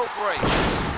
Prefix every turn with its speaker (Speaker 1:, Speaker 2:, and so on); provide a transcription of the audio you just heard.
Speaker 1: rope.